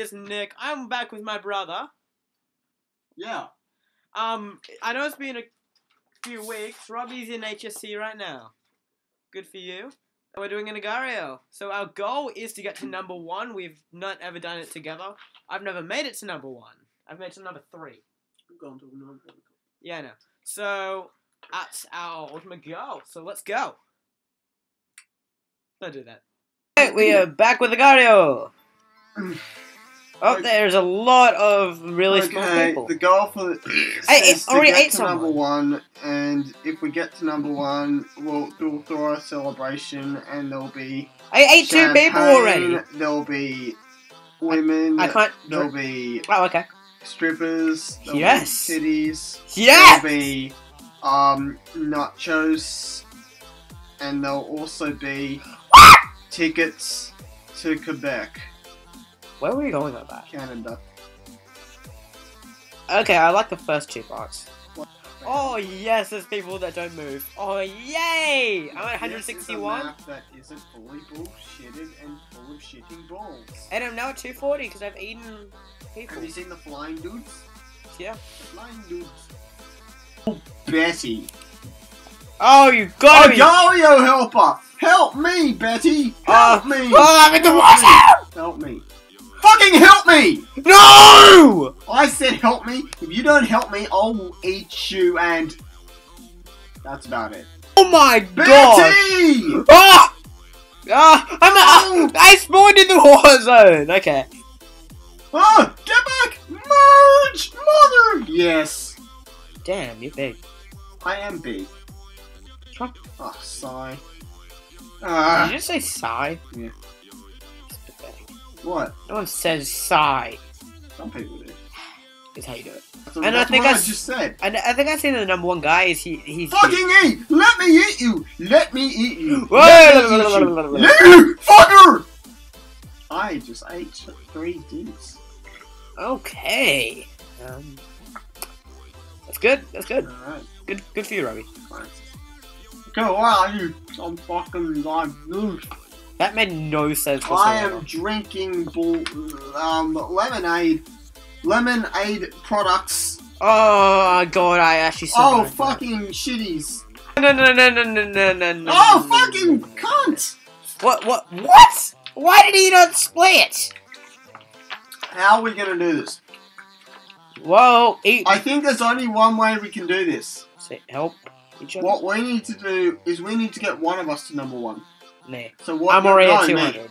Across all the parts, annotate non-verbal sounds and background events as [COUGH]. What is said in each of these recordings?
everybody, it's Nik. I'm back with my brother. Yeah. Um, I know it's been a few weeks. Robbie's in HSC right now. Good for you. We're doing an Agar.io. So our goal is to get to number one. We've not ever done it together. I've never made it to number one. I've made it to number three. I'm going to another Yeah, I know. So that's our ultimate goal. So let's go. Don't do that. Right, we are back with Agar.io. [CLEARS THROAT] Oh, there's a lot of really small okay, people. the goal for the I is to already get ate to someone. number one, and if we get to number one, we'll, we'll throw a celebration, and there'll be I ate two people already. There'll be women. I can't. There'll be Oh, okay. strippers. Yes. Be titties. Yes. There'll be um nachos, and there'll also be [GASPS] tickets to Quebec, Where were you going with that? Canada. Okay, I like the first two parts. Oh yes, there's people that don't move. Oh yay! I'm at This is a 161, map that isn't fully bullshitted and full of shitting balls. and I'm now at 240 because I've eaten people. Have you seen the flying dudes? Yeah. The flying dudes. Oh, Betty. Oh, you Oh, got me! Dario helper! Help me, Betty! Help Uh, me! Oh, I'm in the water! Help me! Fucking help me! No! I said help me. If you don't help me, I'll eat you and... That's about it. Oh my god! Ah! Ah! I'm a, I spawned in the war zone. Okay. Ah! Get back! Merge! Mother! Yes. Damn, you're big. I am big. Huh? Oh, sigh. Did Ah, you just say sigh? Yeah. What? No one says sigh. Some people do. Is how you do it. That's, And I think I I just said. And I think I seen the number one guy is he he's Fucking eat! Let me eat you! Let me eat you! Let me eat you! You fucker! I just ate three dudes. Okay. Um, that's good. That's good. Alright, Good. Good for you, Robbie. fine. Okay, you? I'm fucking like loose. That made no sense I am drinking bull, um, lemonade, lemonade products. Oh god, I actually saw Oh, that. fucking shitties. No, no, no, no, no, no, no, no. Oh, fucking cunt! What? What? What? Why did he not split? How are we gonna do this? Whoa! Eat. I think there's only one way we can do this. Help each other. What we need to do is we need to get one of us to number one. Nah. So what? I'm already at no, two me.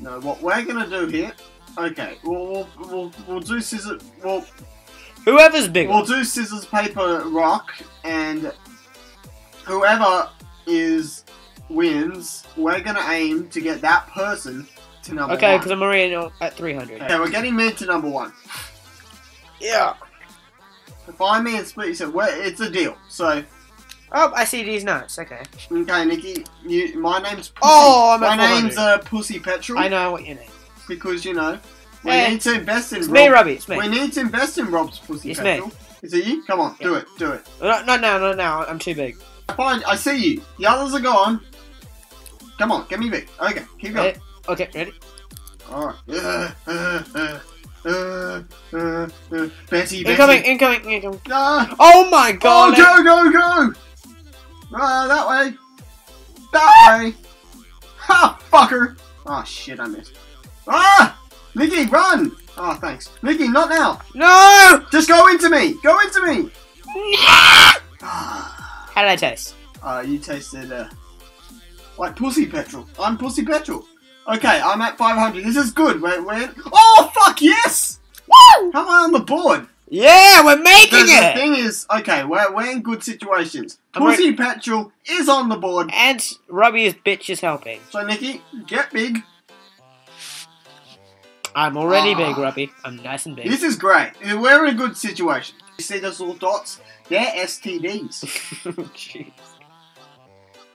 No, what we're gonna do here? Okay, we'll we'll we'll, we'll do scissors. We'll Whoever's bigger. we'll do scissors paper rock, and whoever is wins, we're gonna aim to get that person to number okay, because I'm already at- at three hundred. Okay, we're getting me to number one. Yeah. Find me and split yourself. Well, it's a deal. So, Oh, I see these notes. Okay. okay, Nikki, you, my name's Pussy. Oh, I'm my name's 400. uh, Pussy Petrol I know what your name. because you know we Hey, need to invest in. It's Rob- me, Robbie. It's me. We need to invest in Rob's Pussy It's me. Is it you? Come on, do it, do it. No, no, no, no, no. I'm too big. Fine, I see you. The others are gone. Come on, get me big. Okay, keep going. Ready? Okay, ready? Alright. Uh, uh, uh, uh, uh, uh, Betty, Betty. Incoming, incoming, incoming. Ah, Oh my god! oh, go, go, go! Ah, that way. That way. Ha, fucker. Ah, shit, I missed. Ah! Mickey, run! Ah, thanks. Mickey, not now. No! Just go into me. Go into me. Ah. How did I taste? Uh, you tasted, uh, like pussy petrol. I'm pussy petrol. Okay, I'm at 500. This is good. We're, we're Oh, fuck, yes! Woo! How am I on the board? Yeah, we're making The, the it! thing is, okay, we're, we're in good situations. I'm Pussy petrol is on the board. And Robbie's bitch is helping. So, Nikki, get big. I'm already Ah. big, Robbie. I'm nice and big. This is great. We're in a good situation. You see those little dots? They're STDs. [LAUGHS] Jeez.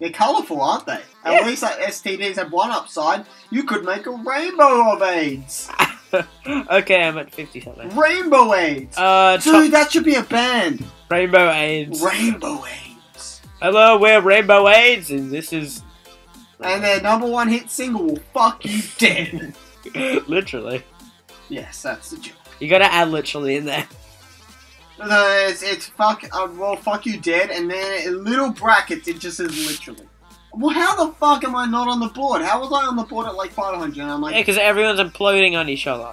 They're colourful, aren't they? At Yeah. least like, STDs have one upside. You could make a rainbow of AIDS. [LAUGHS] [LAUGHS] okay, I'm at 50 something. Rainbow AIDS. Uh, Dude, that should be a band. Rainbow AIDS. Rainbow AIDS. Hello, we're Rainbow AIDS, and this is. And their number one hit single will fuck you dead. [LAUGHS] literally. Yes, that's the joke. You gotta add literally in there. No, it's, it's fuck, uh, well, fuck you dead, and then in little brackets it just says literally. Well, how the fuck am I not on the board? How was I on the board at like 500? And I'm like, Yeah, because everyone's imploding on each other.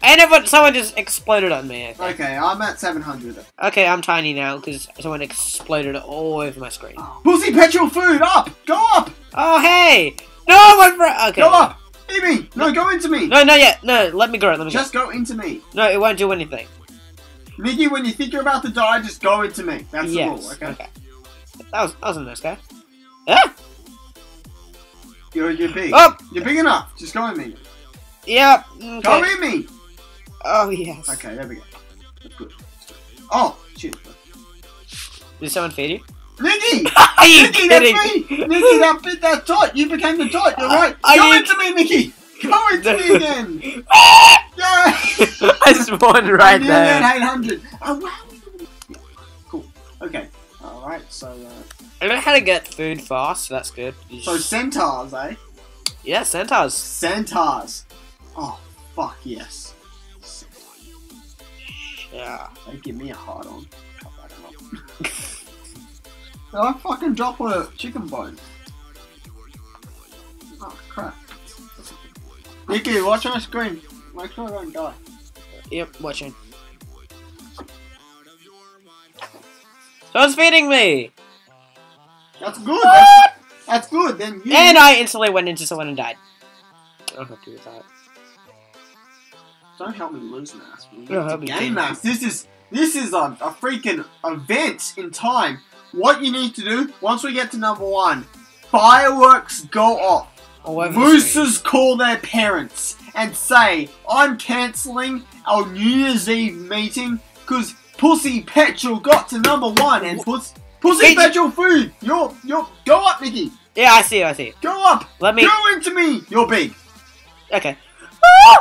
And everyone, someone just exploded on me. I think. okay, I'm at 700. Okay, I'm tiny now because someone exploded all over my screen. Oh. Pussy petrol food, up! Go up! Oh, hey! No, my friend! Okay. Go up! Eat me! No, go into me! No, not yet. No, let me go. Let me Just go into me. go. No, it won't do anything. Mickey, when you think you're about to die, just go into me. That's the rule, okay? That was that was a nice guy. Yeah. You're, you're big. Oh! You're big enough. Just go in me. Go Okay. in me! Oh yes. Okay, there we go. That's good. Oh, shit. Did someone feed you? Nicky! [LAUGHS] Are you Nicky, that's me! Nicky, that bit that dot. You became the dot. You're right. Are Go you- into me, Nicky. Come into me [LAUGHS] again. [LAUGHS] Yeah. I spawned right there. had 800. Oh wow. So, uh, I know how to get food fast, so that's good. You so just- centaurs, eh? yeah, centaurs. Centaurs. Oh, fuck yes. Yeah. They give me a hard on. Cut that out. Did I fucking drop a chicken bone? Oh crap. Nicky, watch my screen. Make sure I don't die. Yep. Watching. Someone's feeding me, That's good. That's, that's good. Then you. and I instantly went into someone and died. I don't have to do with that. Don't help me lose mass. We No, to help me gain gain. mass. This is this is a, a freaking event in time. What you need to do once we get to number one, fireworks go off. All over the screen. Roosters call their parents and say, I'm cancelling our New Year's Eve meeting because Pussy Petrol got to number one and puss, Pussy Petrol food. You're, you're, go up, Nicky. Yeah, I see. I see. Go up. Let me. Go into me. You're big. Okay.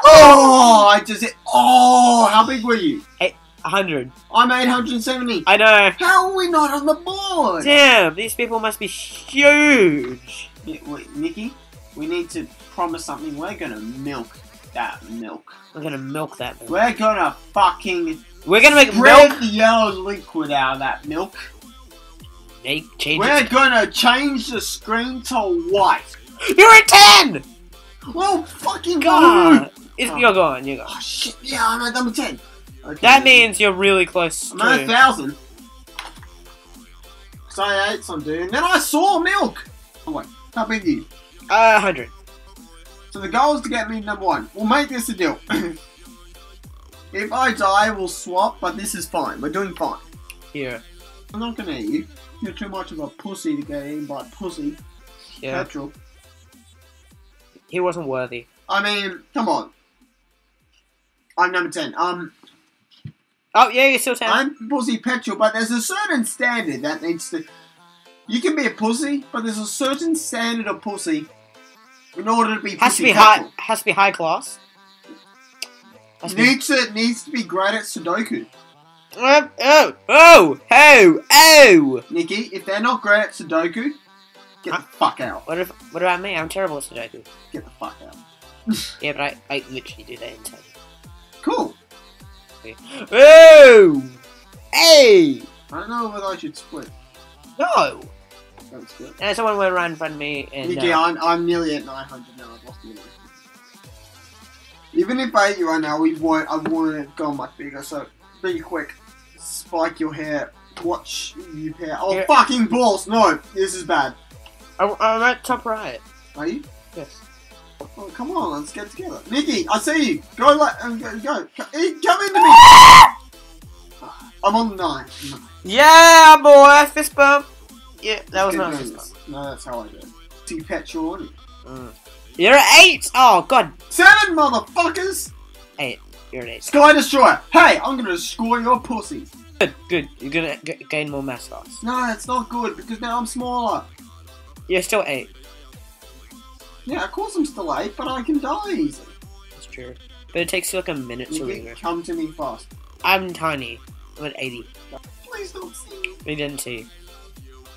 Oh, I just, oh, how big were you? Eight hundred. I'm 870. I know. How are we not on the board? Damn, these people must be huge. Wait, Nicky, we need to promise something. We're gonna milk that milk. We're gonna milk that milk. We're gonna fucking We're gonna make milk. the yellow liquid out of that milk. Change We're it. gonna change the screen to white. You're at ten. Well, fucking God, it's, Oh. you're gone. You're gone. Oh shit! Yeah, I'm at number ten. Okay. That means you're really close I'm at a thousand. So I ate some dude, and then I saw milk. Oh wait, how big are you? Uh, hundred. So the goal is to get me number one. We'll make this a deal. [CLEARS THROAT] if I die, we'll swap, but this is fine. We're doing fine. Yeah. I'm not gonna eat you. You're too much of a pussy to get eaten by pussy. Yeah. Petrol. He wasn't worthy. I mean, come on. I'm number 10. Um, Oh yeah, you're still ten. I'm pussy petrol, but there's a certain standard that needs to. You can be a pussy, but there's a certain standard of pussy in order to be has to be high. Has to be high class. Has Needs to needs to be great at Sudoku. Oh, oh, oh, oh, oh. Nikki, if they're not great at Sudoku, get the fuck out. What if? What about me? I'm terrible at Sudoku. Get the fuck out. [LAUGHS] Yeah, but I, I literally do that inside. Cool. Oh, hey, I don't know whether I should split. no. Don't split. And someone went around in front of me, and Nikki, uh, I'm, I'm nearly at 900 now. I've lost. Even if I hit you right now, we won't. I won't go much bigger. So be quick. Spike your hair. Watch you hair. Oh Yeah. fucking balls! No, this is bad. I, I'm at top right. Are you? Yes. Oh, come on, let's get together. Nikki, I see you. Go like um, go, go. Eh, Come into me. [LAUGHS] I'm on the nine. Yeah, boy, fist bump. Yeah, that was Good not a news. fist bump. No, that's how I do it. See petrol on you. Mm. You're at eight. Oh god, Seven motherfuckers! eight. You're at eight. Sky Destroyer! Hey, I'm gonna destroy your pussy! Good, good. You're gonna g- gain more mass loss. No, that's not good because now I'm smaller. You're still eight. Yeah, of course I'm still eight, but I can die easily. That's true. But it takes you like a minute to Nikki, regrow. come to me fast. I'm tiny. I'm at 80. Please don't see me. We didn't see.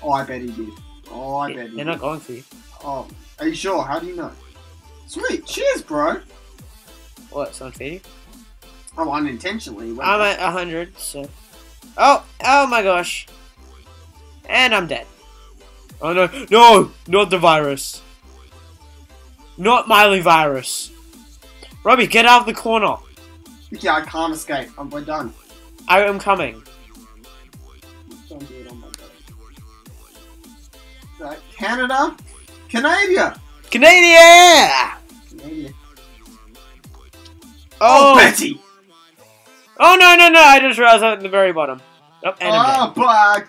Oh, I bet he did. Oh, I bet he They're did. not going for you. Oh, are you sure? How do you know? Sweet. Cheers, bro. What? Feed you? Oh, unintentionally. Wait, I'm at 100, so. Oh! Oh my gosh. And I'm dead. Oh no. No! Not the virus. Not Miley virus. Robbie, get out of the corner. yeah, I can't escape. I'm, we're done. I am coming. Don't do it on my bed. Right, Canada? Canada! Canada! Canada. Oh! Betty! Oh no no no! I just realized I'm at the very bottom. Oh, and Oh, black!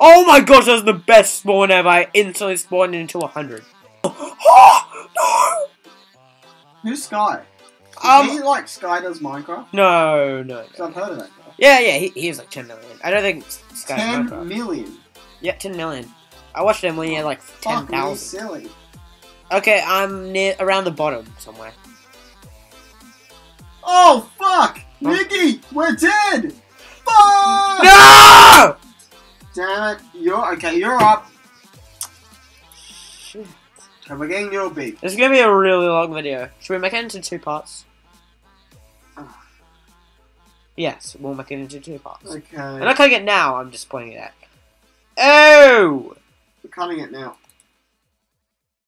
Oh my gosh, that was the best spawn ever! I instantly spawned into a 100. [GASPS] Oh no! Who's Sky? Is Um, he like Sky does Minecraft? no, no. Because I've heard of that guy. Yeah, yeah, he, he was like 10 million. I don't think Sky's 10 Minecraft. million. Yeah, 10 million. I watched him when he had like me 10,000. silly. Okay, I'm near around the bottom somewhere. Oh, fuck! Nikki, we're dead! Fuck! No! Damn it. You're, okay, you're up. Okay, we're getting real big. This is gonna be a really long video. Should we make it into two parts? Ah. Yes, we'll make it into two parts. Okay. I'm not cutting it now, I'm just pointing it out. Oh! We're cutting it now.